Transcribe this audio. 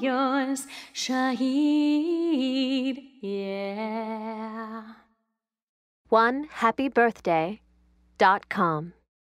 Yours, Shahid. Yeah. One happy birthday dot com.